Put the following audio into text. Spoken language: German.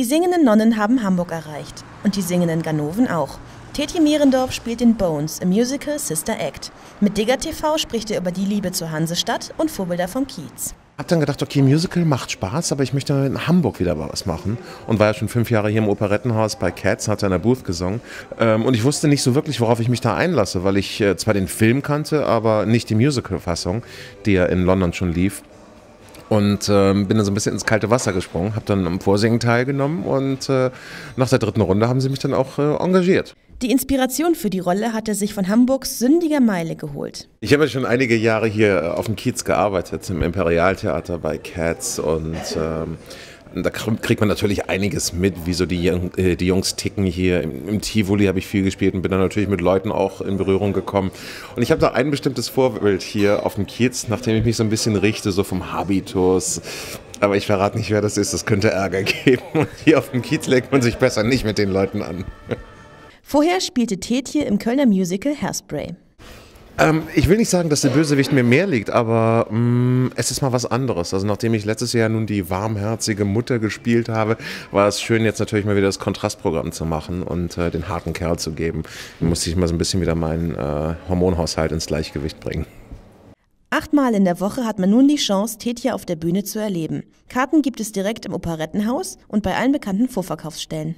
Die singenden Nonnen haben Hamburg erreicht. Und die singenden Ganoven auch. Tetje Mierendorf spielt in Bones im Musical Sister Act. Mit Digger TV spricht er über die Liebe zur Hansestadt und Vorbilder vom Kiez. Hab dann gedacht, okay, Musical macht Spaß, aber ich möchte in Hamburg wieder was machen. Und war ja schon fünf Jahre hier im Operettenhaus bei Cats, hat in der Booth gesungen. Ähm, und ich wusste nicht so wirklich, worauf ich mich da einlasse, weil ich äh, zwar den Film kannte, aber nicht die Musical-Fassung, die ja in London schon lief. Und äh, bin dann so ein bisschen ins kalte Wasser gesprungen, habe dann am Vorsingen teilgenommen und äh, nach der dritten Runde haben sie mich dann auch äh, engagiert. Die Inspiration für die Rolle hat er sich von Hamburgs sündiger Meile geholt. Ich habe ja schon einige Jahre hier äh, auf dem Kiez gearbeitet, im Imperialtheater bei Cats und ähm, da kriegt man natürlich einiges mit, wie so die, äh, die Jungs ticken hier. Im, Im Tivoli habe ich viel gespielt und bin dann natürlich mit Leuten auch in Berührung gekommen. Und ich habe da ein bestimmtes Vorbild hier auf dem Kiez, nachdem ich mich so ein bisschen richte, so vom Habitus. Aber ich verrate nicht, wer das ist, das könnte Ärger geben. Und hier auf dem Kiez legt man sich besser nicht mit den Leuten an. Vorher spielte Tetje im Kölner Musical Hairspray. Ähm, ich will nicht sagen, dass der Bösewicht mir mehr liegt, aber mh, mm, es ist mal was anderes. Also nachdem ich letztes Jahr nun die warmherzige Mutter gespielt habe, war es schön, jetzt natürlich mal wieder das Kontrastprogramm zu machen und äh, den harten Kerl zu geben. Da musste ich mal so ein bisschen wieder meinen äh, Hormonhaushalt ins Gleichgewicht bringen. Achtmal in der Woche hat man nun die Chance, Tetja auf der Bühne zu erleben. Karten gibt es direkt im Operettenhaus und bei allen bekannten Vorverkaufsstellen.